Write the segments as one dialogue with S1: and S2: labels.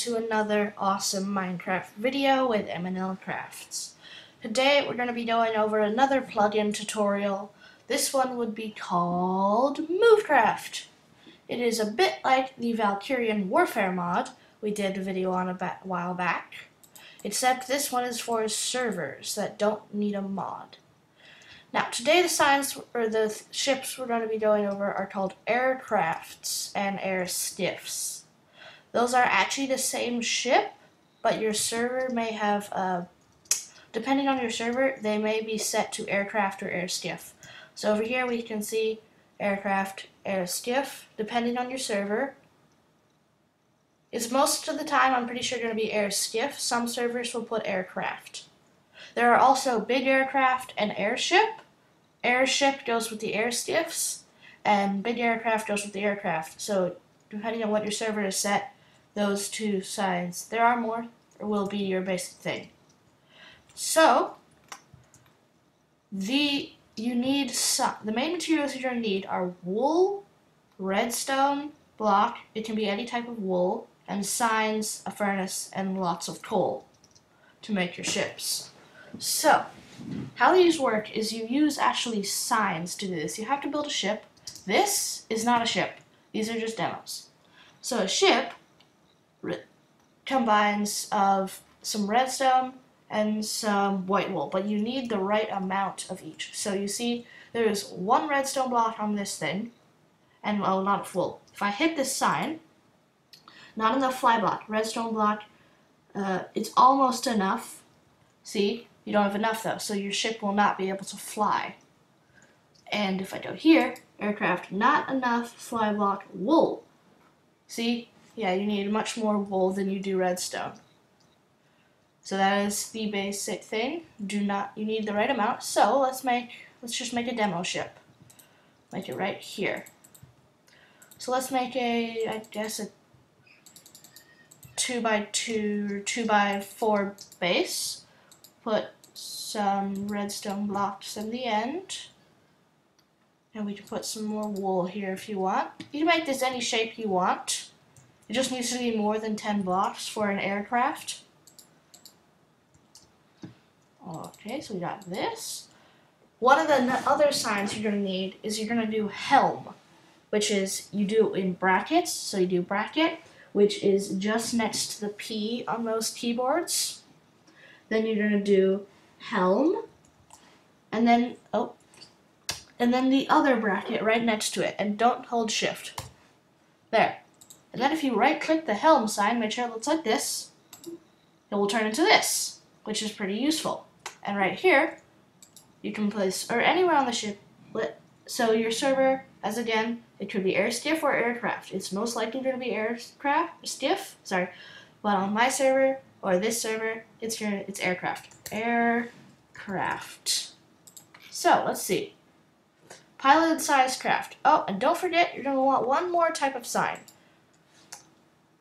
S1: to another awesome Minecraft video with MNL Crafts. Today we're going to be going over another plugin tutorial. This one would be called Movecraft. It is a bit like the Valkyrien Warfare mod we did a video on a while back, except this one is for servers that don't need a mod. Now, today the signs or the th ships we're going to be going over are called aircrafts and air skiffs. Those are actually the same ship, but your server may have, uh, depending on your server, they may be set to aircraft or air skiff. So over here we can see aircraft, air skiff, depending on your server. It's most of the time, I'm pretty sure, going to be air skiff. Some servers will put aircraft. There are also big aircraft and airship. Airship goes with the air skiffs, and big aircraft goes with the aircraft. So depending on what your server is set, those two sides. There are more, or will be your basic thing. So the you need some, the main materials you're going to need are wool, redstone block. It can be any type of wool, and signs, a furnace, and lots of coal to make your ships. So, how these work is you use actually signs to do this. You have to build a ship. This is not a ship. These are just demos. So a ship combines of some redstone and some white wool, but you need the right amount of each. So you see there's one redstone block on this thing, and well, not full. If I hit this sign, not enough fly block, redstone block, uh, it's almost enough. See, you don't have enough though, so your ship will not be able to fly. And if I go here, aircraft, not enough fly block wool. See, yeah, you need much more wool than you do redstone. So that is the basic thing. Do not, you need the right amount. So let's make, let's just make a demo ship. Make it right here. So let's make a, I guess a two by two, two by four base put some redstone blocks in the end. And we can put some more wool here if you want. You can make this any shape you want. It just needs to be more than 10 blocks for an aircraft. Okay, so we got this. One of the other signs you're going to need is you're going to do helm, which is you do in brackets. So you do bracket, which is just next to the P on most keyboards. Then you're going to do helm, and then, oh, and then the other bracket right next to it, and don't hold shift. There. And then if you right click the helm sign, make sure it looks like this, it will turn into this, which is pretty useful. And right here, you can place, or anywhere on the ship, so your server, as again, it could be air skiff or aircraft. It's most likely going to be aircraft, skiff, sorry. But on my server, or this server, it's your, it's aircraft. Aircraft. So, let's see. Piloted size craft. Oh, and don't forget, you're going to want one more type of sign.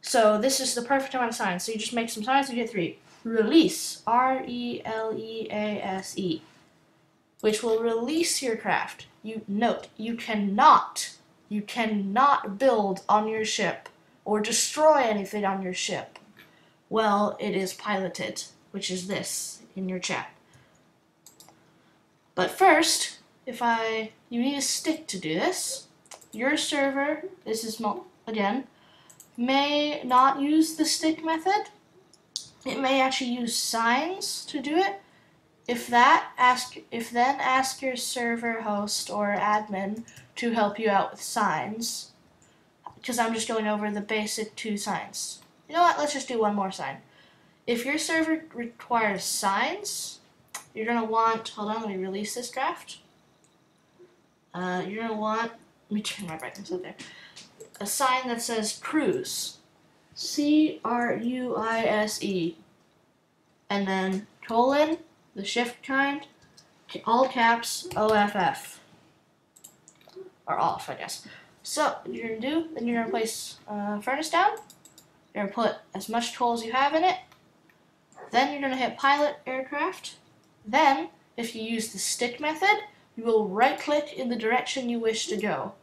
S1: So this is the perfect amount of signs. So you just make some signs, you get three. Release, R-E-L-E-A-S-E, which will release your craft. You note, you cannot, you cannot build on your ship or destroy anything on your ship well, it is piloted, which is this in your chat. But first, if I, you need a stick to do this. Your server, this is again, may not use the stick method. It may actually use signs to do it. If that, ask if then ask your server host or admin to help you out with signs. Because I'm just going over the basic two signs. You know what? Let's just do one more sign. If your server requires signs, you're going to want, hold on, let me release this draft. Uh, you're going to want, let me turn my brightness up there, a sign that says cruise. C-R-U-I-S-E. And then colon, the shift kind, all caps, O-F-F. Or off, I guess. So, you're going to do, then you're going to place uh, furnace down. You're going to put as much coal as you have in it. Then you're going to hit pilot aircraft. Then, if you use the stick method, you will right click in the direction you wish to go.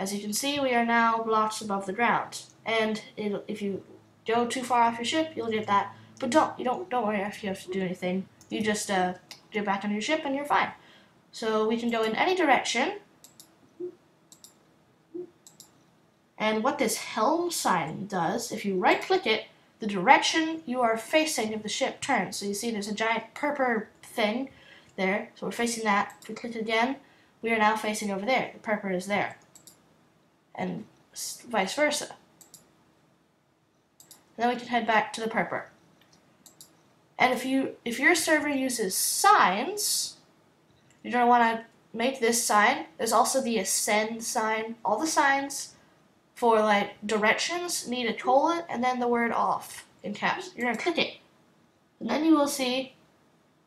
S1: As you can see, we are now blocks above the ground. And if you go too far off your ship, you'll get that. But don't you don't don't worry if you have to do anything. You just uh, get back on your ship and you're fine. So we can go in any direction. And what this helm sign does, if you right click it, the direction you are facing of the ship turns. So you see there's a giant purple thing there. So we're facing that. If we click it again, we are now facing over there. The purple is there. And vice versa. And then we can head back to the purple. And if you if your server uses signs, you're gonna want to make this sign. There's also the ascend sign. All the signs for like directions need a colon and then the word off in caps. You're gonna click it. And then you will see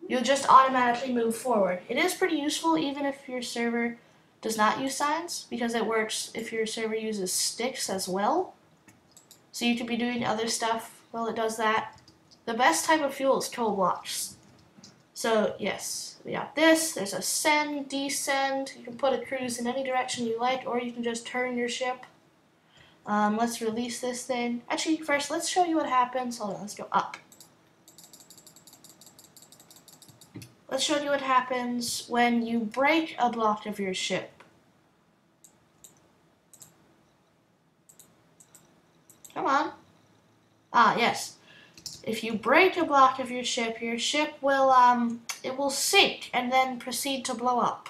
S1: you'll just automatically move forward. It is pretty useful even if your server does not use signs because it works if your server uses sticks as well. So you could be doing other stuff while it does that. The best type of fuel is toll blocks. So yes, we got this. There's ascend, descend. You can put a cruise in any direction you like or you can just turn your ship. Um, let's release this thing. Actually, first, let's show you what happens. Hold on, let's go up. Let's show you what happens when you break a block of your ship. Come on. Ah, yes. If you break a block of your ship, your ship will, um, it will sink and then proceed to blow up.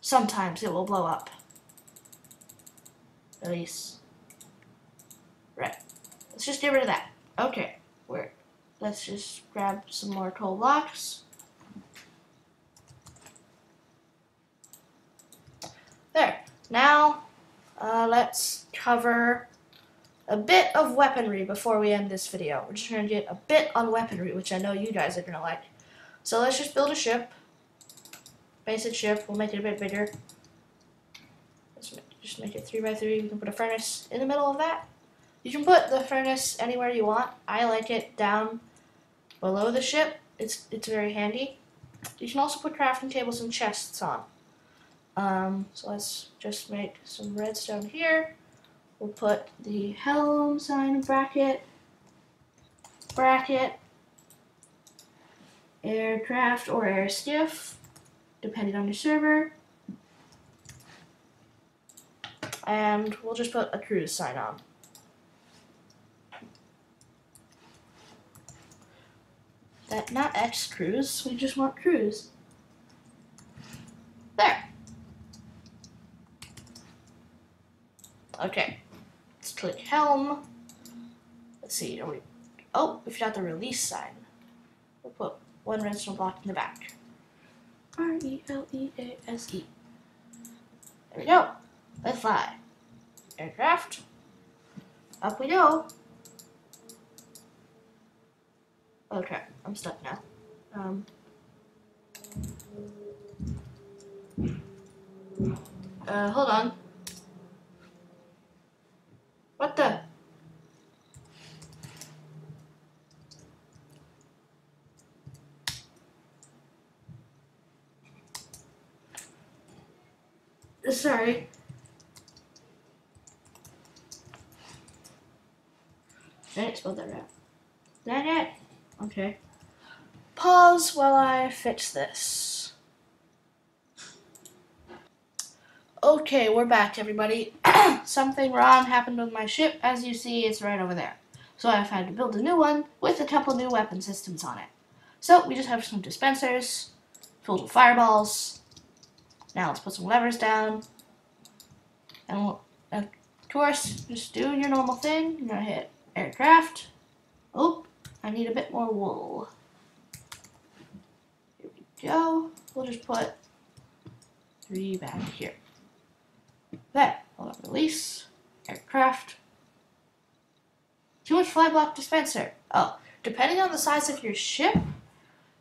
S1: Sometimes it will blow up. Release. Right. Let's just get rid of that. Okay. We're let's just grab some more coal blocks. There. Now uh, let's cover a bit of weaponry before we end this video. We're just going to get a bit on weaponry, which I know you guys are going to like. So let's just build a ship. Basic ship. We'll make it a bit bigger. Let's make, just make it 3 by 3 We can put a furnace in the middle of that. You can put the furnace anywhere you want. I like it down below the ship. It's, it's very handy. You can also put crafting tables and chests on. Um, so let's just make some redstone here. We'll put the helm sign bracket, bracket, aircraft or air skiff, depending on your server. and we'll just put a cruise sign on. That not X cruise, we just want cruise. There. Okay, let's click helm. Let's see, are we, oh, we forgot the release sign. We'll put one redstone block in the back. R-E-L-E-A-S-E. -E. There we go. Let's fly. Aircraft. Up we go. Okay, I'm stuck now. Um. Uh, hold on. What the? Uh, sorry. I didn't spell that right. That it? Okay. Pause while I fix this. Okay, we're back, everybody. Something wrong happened with my ship. As you see, it's right over there. So I've had to build a new one with a couple new weapon systems on it. So we just have some dispensers filled with fireballs. Now let's put some levers down. And we'll, of course, just do your normal thing. You're gonna hit aircraft. Oh, I need a bit more wool. Here we go. We'll just put three back here. There. Release. Aircraft. Too much fly block dispenser. Oh, depending on the size of your ship,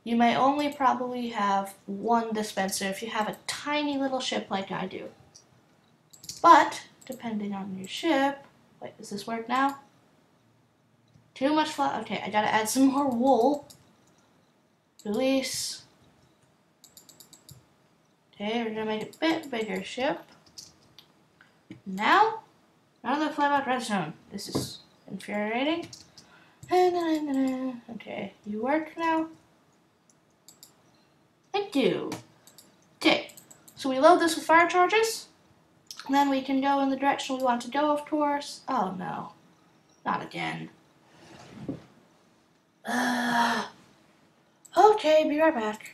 S1: you may only probably have one dispenser if you have a tiny little ship like I do. But, depending on your ship, wait, does this work now? Too much fly... Okay, I gotta add some more wool. Release. Okay, we're gonna make a bit bigger ship. Now, another flat redstone. This is infuriating. Okay, you work now? I do. Okay, so we load this with fire charges. Then we can go in the direction we want to go, of course. Oh no, not again. Uh, okay, be right back.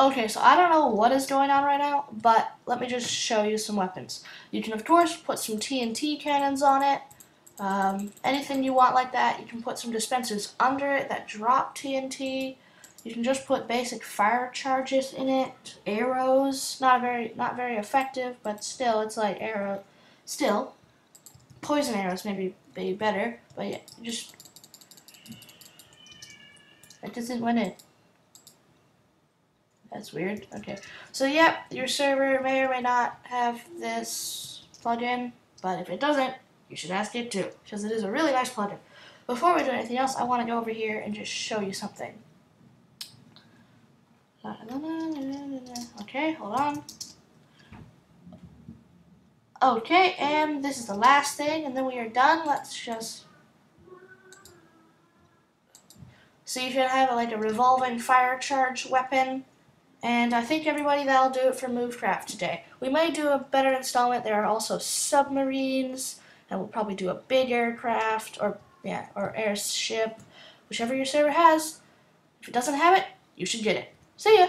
S1: Okay, so I don't know what is going on right now, but let me just show you some weapons. You can, of course, put some TNT cannons on it. Um, anything you want like that. You can put some dispensers under it that drop TNT. You can just put basic fire charges in it. Arrows, not very, not very effective, but still, it's like arrow. Still, poison arrows maybe be better, but yeah, just that doesn't want it. That's weird. Okay. So, yep, your server may or may not have this plugin, but if it doesn't, you should ask it too, because it is a really nice plugin. Before we do anything else, I want to go over here and just show you something. Okay, hold on. Okay, and this is the last thing, and then we are done. Let's just... So you should have like a revolving fire charge weapon and I think everybody that'll do it for Movecraft today. We may do a better installment. There are also submarines, and we'll probably do a big aircraft or yeah, or airship, whichever your server has. If it doesn't have it, you should get it. See ya!